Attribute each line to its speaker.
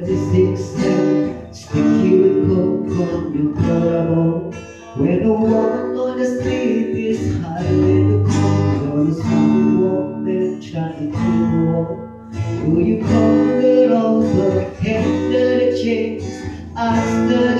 Speaker 1: 36 and sticky with coke on your collarbone. When a woman on the street is hiding the cold on a smooth walk, then trying to walk. Will you call it over? Hand the chains, I the